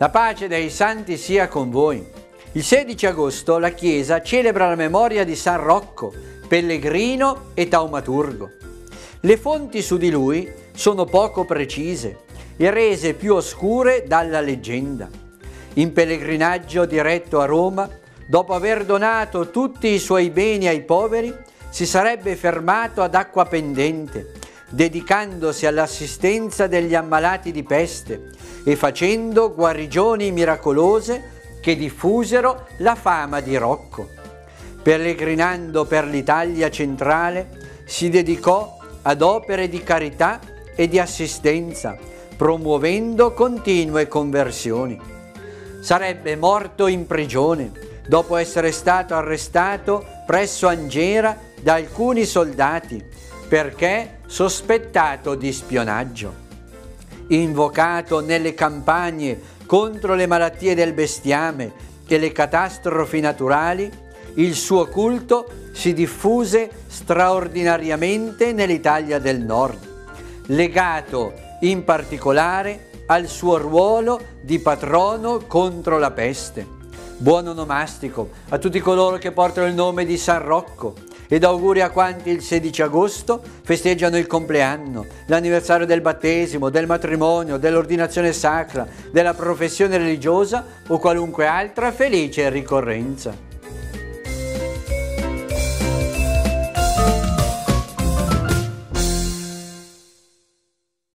La pace dei santi sia con voi. Il 16 agosto la Chiesa celebra la memoria di San Rocco, pellegrino e taumaturgo. Le fonti su di lui sono poco precise e rese più oscure dalla leggenda. In pellegrinaggio diretto a Roma, dopo aver donato tutti i suoi beni ai poveri, si sarebbe fermato ad Acqua Pendente, dedicandosi all'assistenza degli ammalati di peste e facendo guarigioni miracolose che diffusero la fama di Rocco. Pellegrinando per l'Italia centrale, si dedicò ad opere di carità e di assistenza, promuovendo continue conversioni. Sarebbe morto in prigione dopo essere stato arrestato presso Angera da alcuni soldati perché sospettato di spionaggio. Invocato nelle campagne contro le malattie del bestiame e le catastrofi naturali, il suo culto si diffuse straordinariamente nell'Italia del Nord, legato in particolare al suo ruolo di patrono contro la peste. Buon onomastico a tutti coloro che portano il nome di San Rocco, ed auguri a quanti il 16 agosto festeggiano il compleanno, l'anniversario del battesimo, del matrimonio, dell'ordinazione sacra, della professione religiosa o qualunque altra felice ricorrenza.